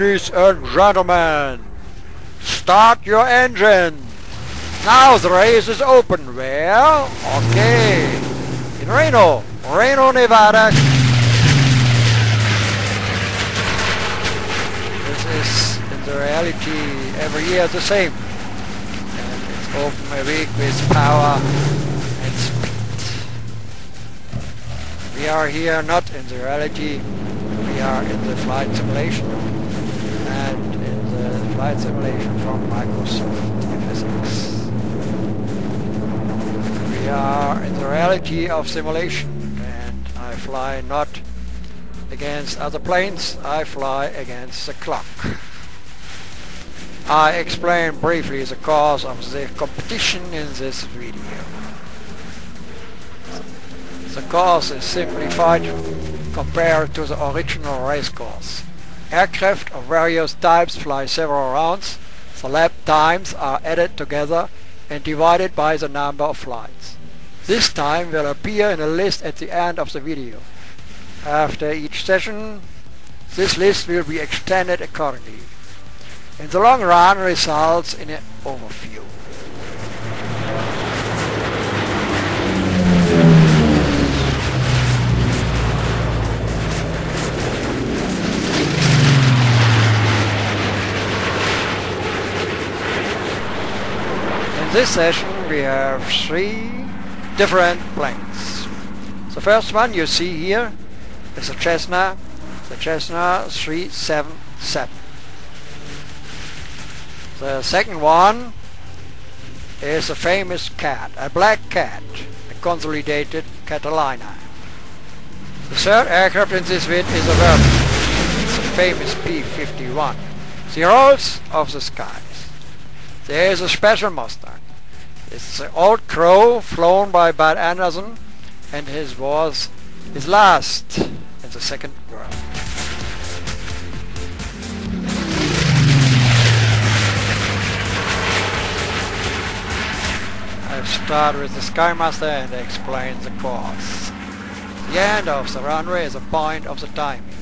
Ladies and gentlemen, start your engine. Now the race is open. Well, Okay. In Reno, Reno, Nevada. This is in the reality every year the same. And it's open a week with power and speed. We are here not in the reality, we are in the flight simulation in the flight simulation from Microsoft Physics. We are in the reality of simulation and I fly not against other planes, I fly against the clock. I explain briefly the cause of the competition in this video. The course is simplified compared to the original race course. Aircraft of various types fly several rounds. The lap times are added together and divided by the number of flights. This time will appear in a list at the end of the video. After each session, this list will be extended accordingly. In the long run results in an overview. This session we have three different planes. The first one you see here is a Cessna, the Cessna 377. The second one is a famous cat, a black cat, a consolidated Catalina. The third aircraft in this vid is a Vermin. It's a famous P-51. The Rolls of the skies. There is a special Mustang. It's the old crow flown by Bud Anderson and his was his last in the Second World. I'll start with the Skymaster and explain the course. The end of the runway is a point of the timing.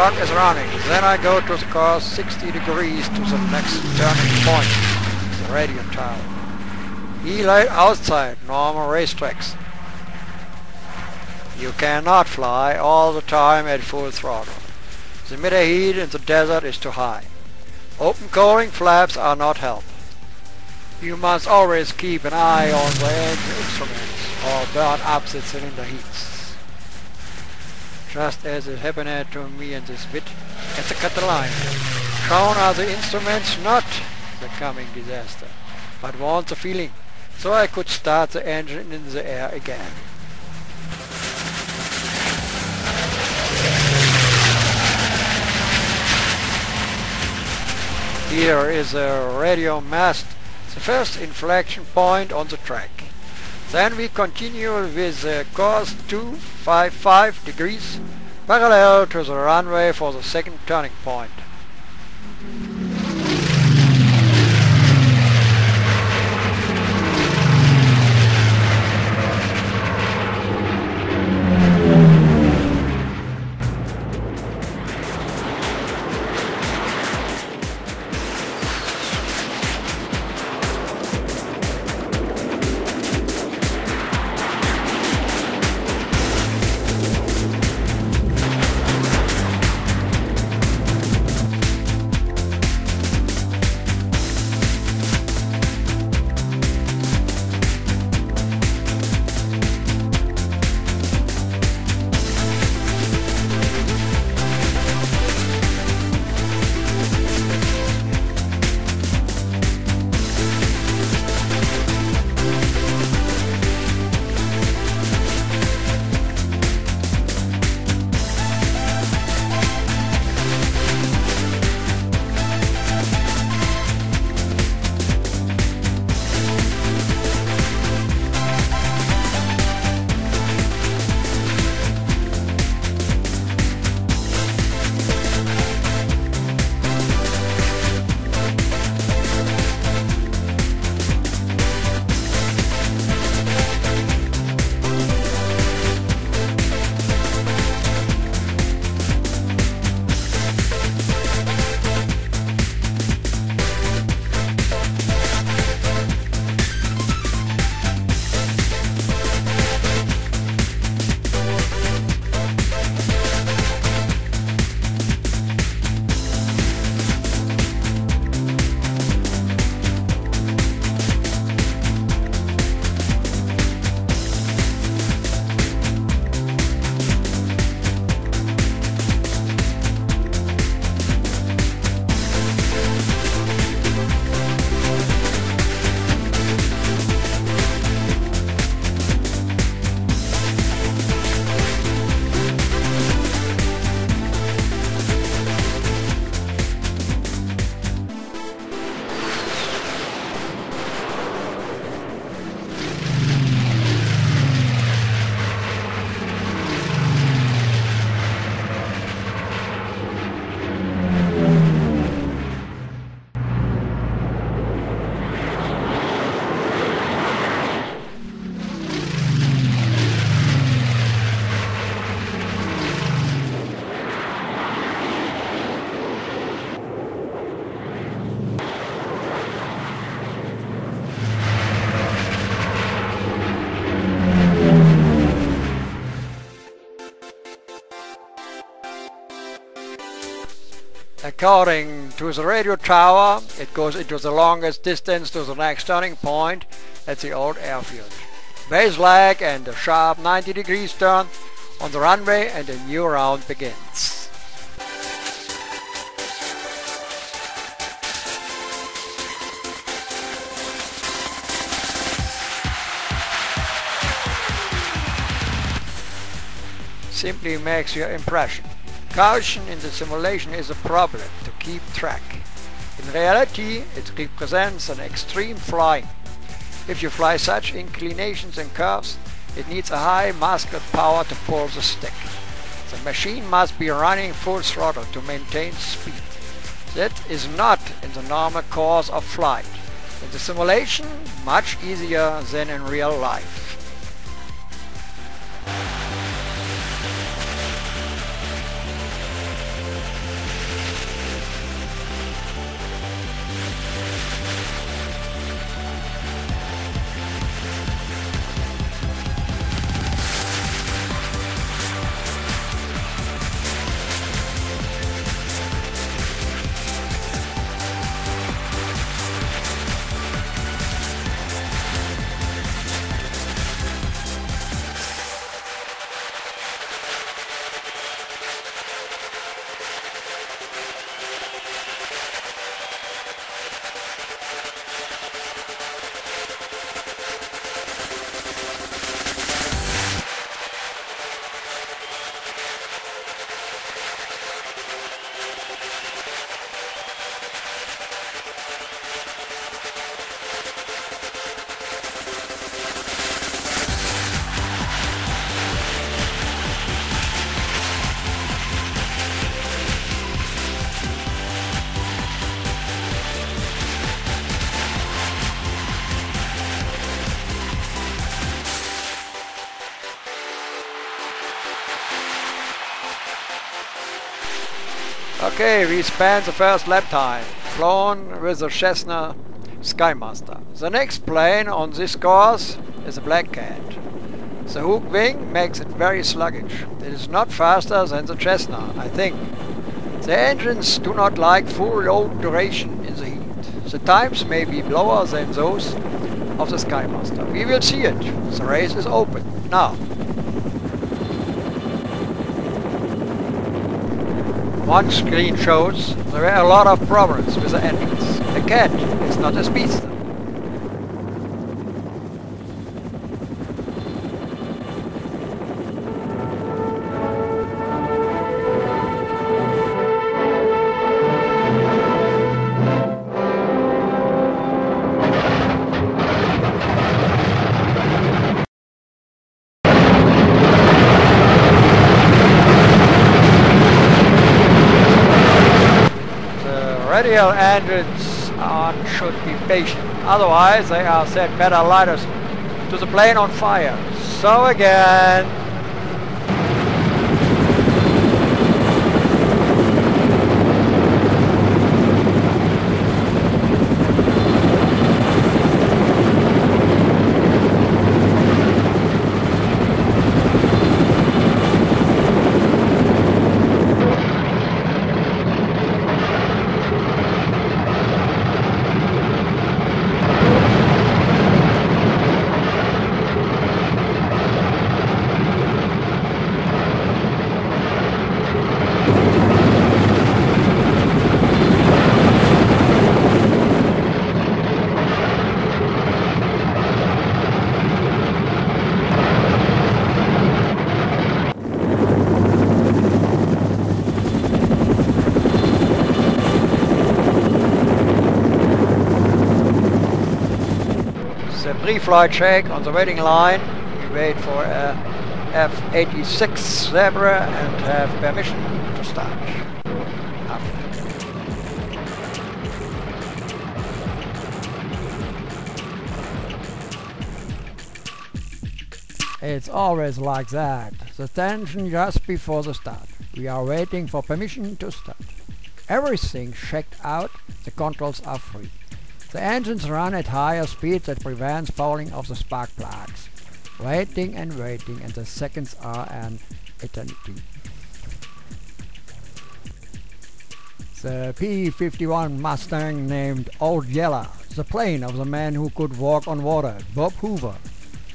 Clock is running, then I go to the course 60 degrees to the next turning point, the radio tower. He laid outside normal racetracks. You cannot fly all the time at full throttle. The midday heat in the desert is too high. Open cooling flaps are not help. You must always keep an eye on the engine instruments or burn up the cylinder heats. Just as it happened to me in this bit at the Catalina. Shown are the instruments, not the coming disaster, but want the feeling, so I could start the engine in the air again. Here is a radio mast, the first inflection point on the track. Then we continue with the course 255 degrees parallel to the runway for the second turning point. According to the radio tower, it goes into the longest distance to the next turning point at the old airfield. Base lag and a sharp 90 degrees turn on the runway and a new round begins. simply makes your impression. Caution in the simulation is a problem to keep track. In reality, it represents an extreme flying. If you fly such inclinations and curves, it needs a high muscle power to pull the stick. The machine must be running full throttle to maintain speed. That is not in the normal course of flight. In the simulation, much easier than in real life. Okay, we spent the first lap time, flown with the Cessna Skymaster. The next plane on this course is a Black Cat. The hook wing makes it very sluggish. It is not faster than the Cessna, I think. The engines do not like full load duration in the heat. The times may be lower than those of the Skymaster. We will see it. The race is open. Now, One screen shows there are a lot of problems with the engines. The cat is not a speedster. Engines on should be patient. Otherwise they are set better lighters to the plane on fire. So again, pre-flight check on the waiting line. We wait for a F-86 Sabre and have permission to start. It's always like that. The tension just before the start. We are waiting for permission to start. Everything checked out, the controls are free. The engines run at higher speed that prevents fouling of the spark plugs. Waiting and waiting and the seconds are an eternity. the P-51 Mustang named Old Yeller, the plane of the man who could walk on water, Bob Hoover,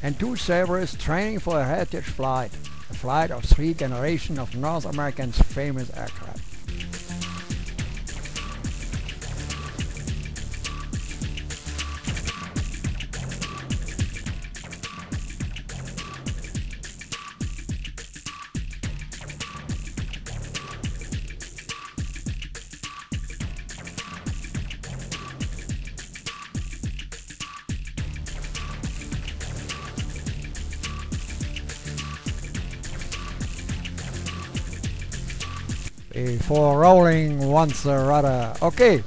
and two Sabres training for a heritage flight, a flight of three generations of North Americans' famous aircraft. Before rolling once the rudder. Okay,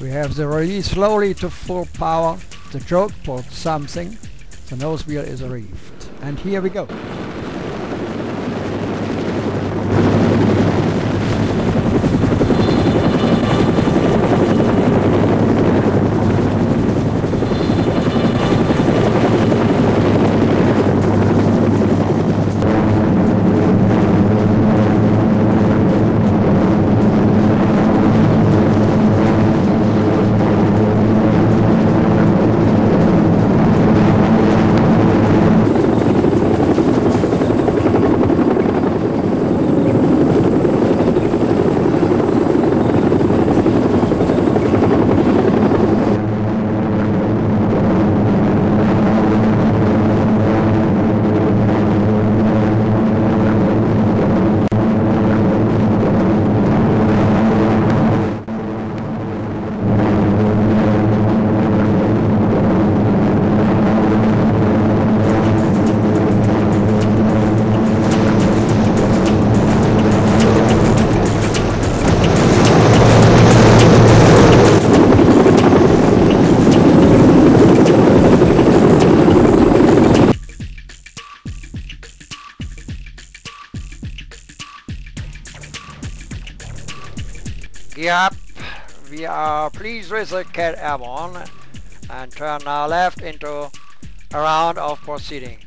we have the release slowly to full power. The choke put something. The nose wheel is reefed. And here we go. The Cat Airborne and turn now left into a round of proceedings.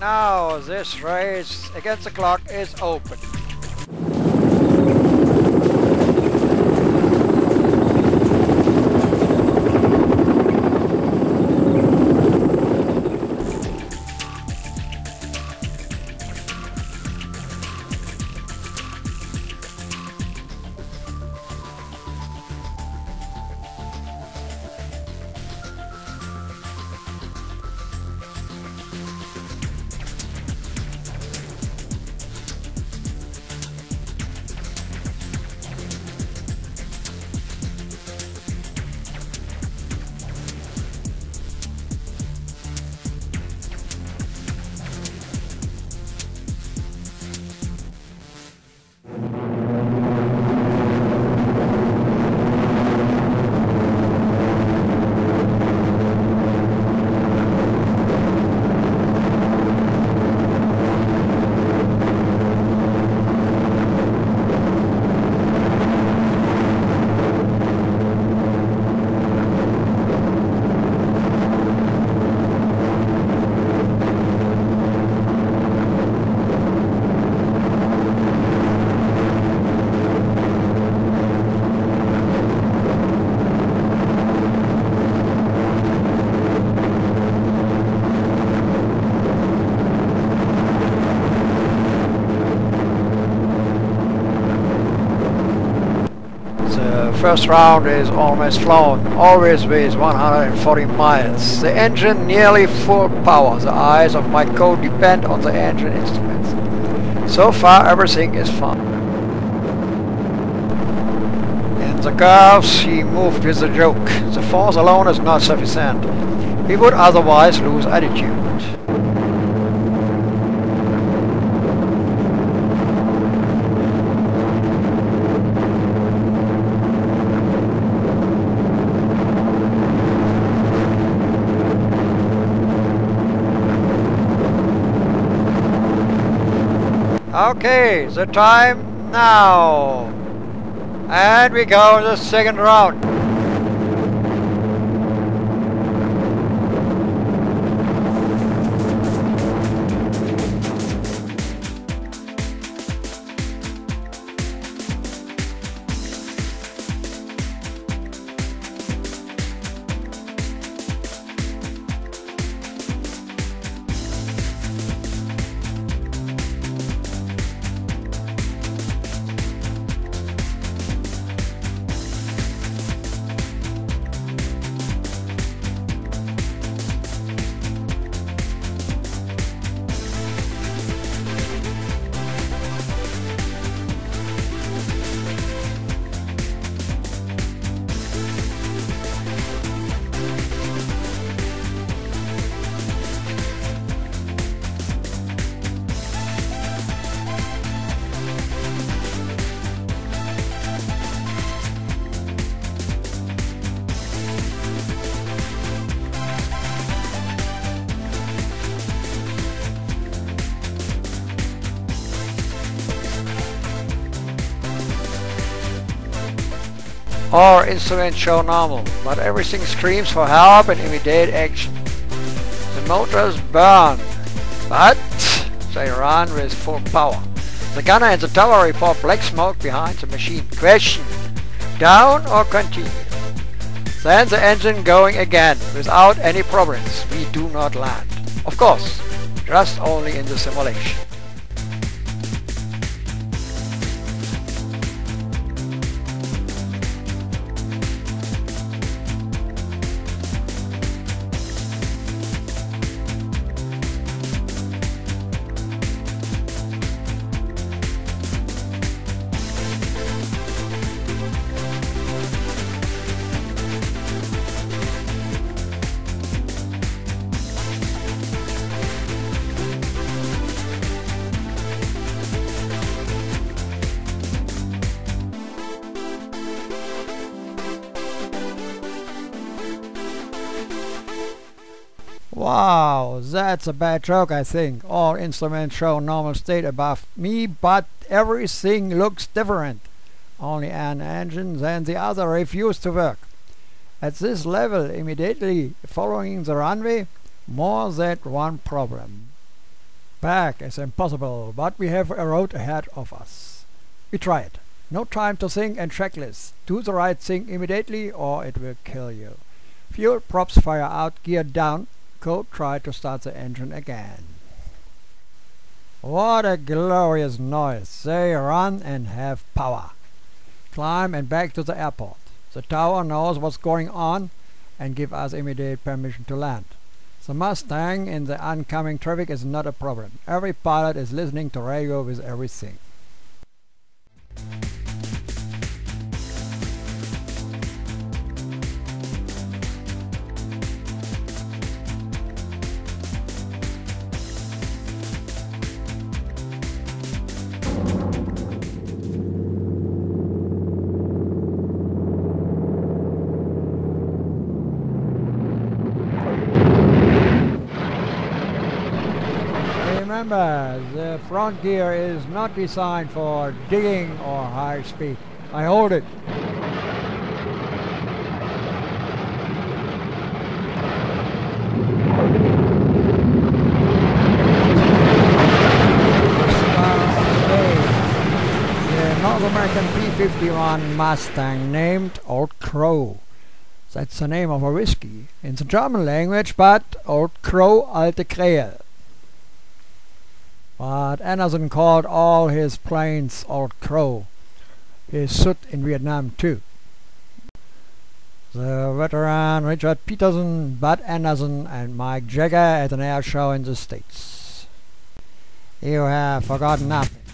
Now this race against the clock is open. First round is almost flown, always weighs 140 miles. The engine nearly full power. The eyes of my code depend on the engine instruments. So far everything is fine. In the curves he moved with a joke. The force alone is not sufficient. He would otherwise lose attitude. Okay, the time now. And we go the second round. Our instruments show normal, but everything screams for help and immediate action. The motors burn, but they run with full power. The gunner and the tower report black smoke behind the machine. Question, down or continue? Then the engine going again, without any problems. We do not land. Of course, just only in the simulation. Wow, that's a bad joke I think. All instruments show normal state above me, but everything looks different. Only an engine and the other refuse to work. At this level, immediately following the runway, more than one problem. Back is impossible, but we have a road ahead of us. We try it. No time to think and checklist. Do the right thing immediately or it will kill you. Fuel props fire out, gear down, Code tried to start the engine again. What a glorious noise! Say run and have power. Climb and back to the airport. The tower knows what's going on and give us immediate permission to land. The Mustang in the oncoming traffic is not a problem. Every pilot is listening to radio with everything. Remember, the front gear is not designed for digging or high speed. I hold it. American P-51 Mustang named Old Crow. That's the name of a whiskey in the German language, but Old Crow Alte Krähe. Bud Anderson called all his planes Old Crow. He stood in Vietnam too. the veteran Richard Peterson, Bud Anderson and Mike Jagger at an air show in the States. You have forgotten nothing.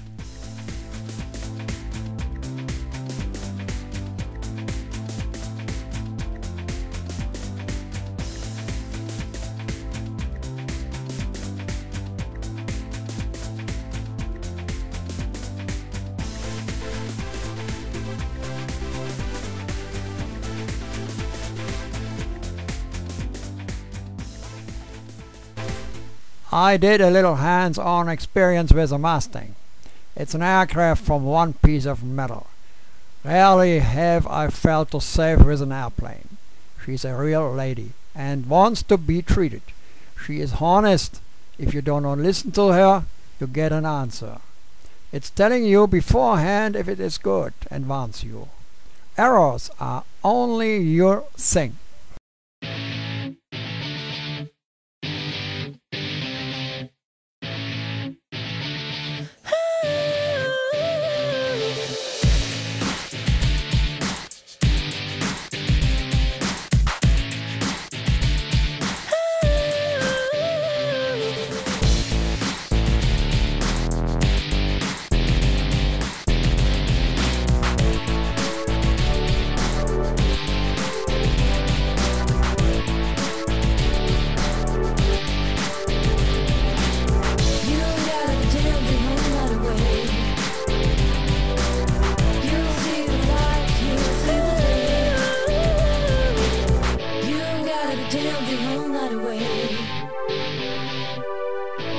I did a little hands-on experience with a Mustang. It's an aircraft from one piece of metal. Rarely have I felt so safe with an airplane. She's a real lady and wants to be treated. She is honest. If you don't listen to her, you get an answer. It's telling you beforehand if it is good and wants you. Errors are only your thing.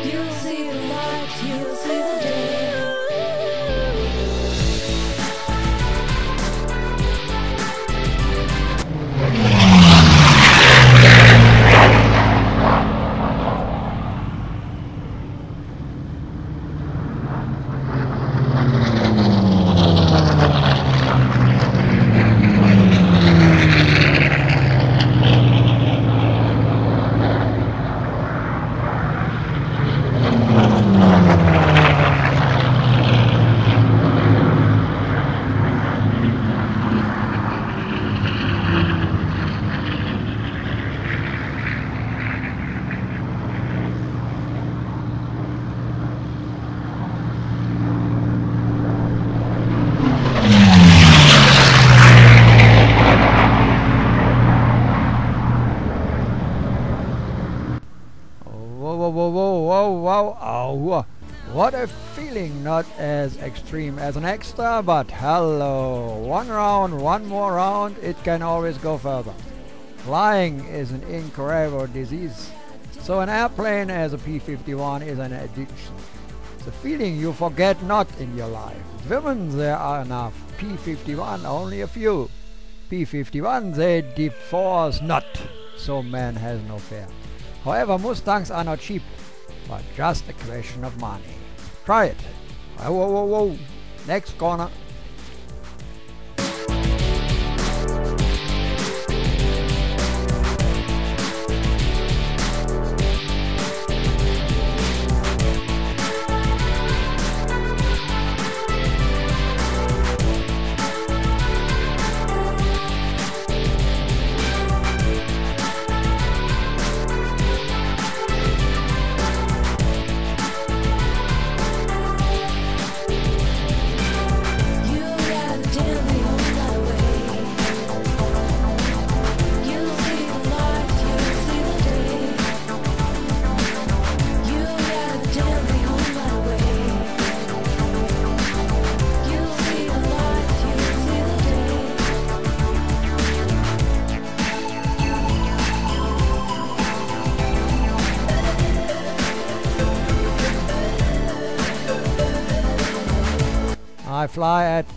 You'll see the light, you'll see the day. Oh, what a feeling, not as extreme as an extra, but hello. One round, one more round, it can always go further. Flying is an incurable disease, so an airplane as a P-51 is an addiction. The feeling you forget not in your life. Women there are enough, P-51 only a few. P-51 they divorce not, so man has no fear. However, Mustangs are not cheap, but just a question of money. Try it. Whoa, whoa, whoa. Next corner.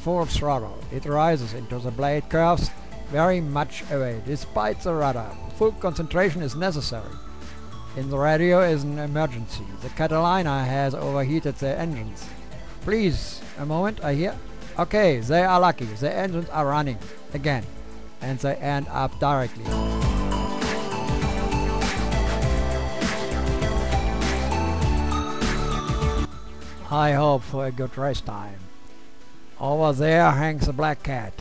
Full throttle. It rises into the blade curves very much away, despite the rudder. Full concentration is necessary. In the radio is an emergency. The Catalina has overheated their engines. Please, a moment, I hear. Okay, they are lucky. The engines are running again, and they end up directly. I hope for a good race time. Over there hangs a black cat.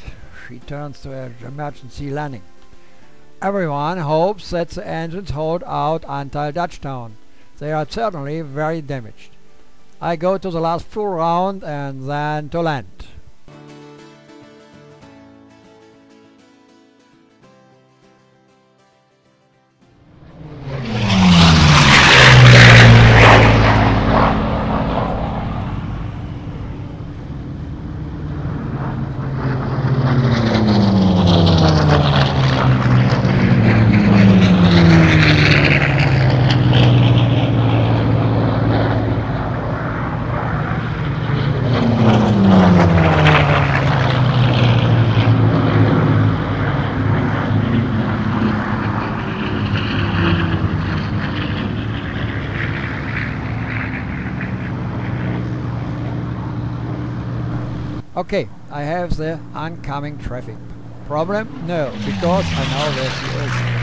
She turns to an emergency landing. Everyone hopes that the engines hold out until Dutchtown. They are certainly very damaged. I go to the last full round and then to land. Okay, I have the oncoming traffic. Problem? No, because I know where she is.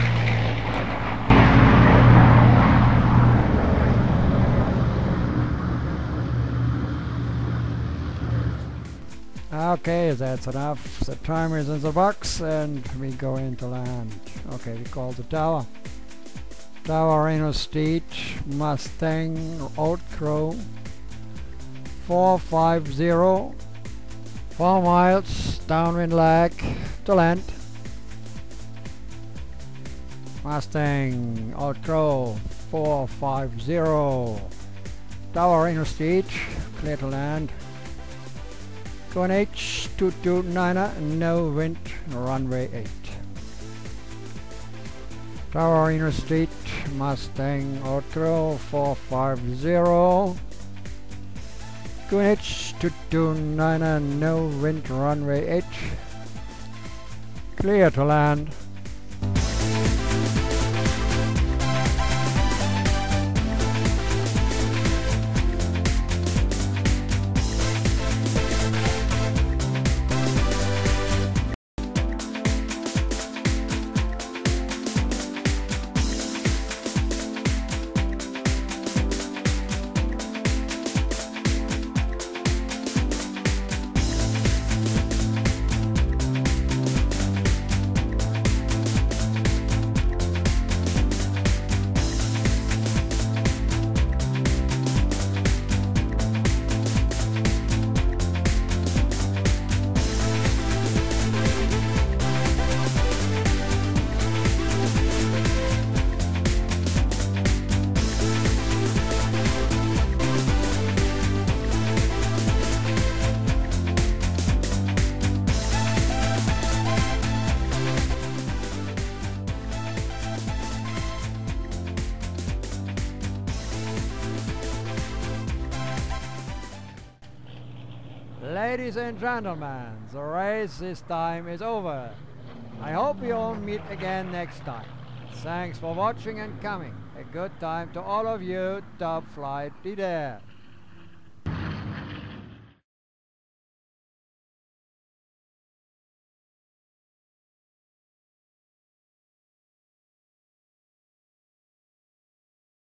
Okay, that's enough. The timer is in the box and we go into land. Okay, we call the tower. Tower Reno Stead, Mustang, Old Crow, 450 4 miles downwind leg to land. Mustang Old Crow 450. Tower in clear to land. Going H 229, no wind, runway 8. Tower Inner Street, Mustang Old Crow 450. QNH 229 and no wind runway H. Clear to land. Ladies and gentlemen, the race this time is over. I hope we all meet again next time. Thanks for watching and coming. A good time to all of you. Top flight there.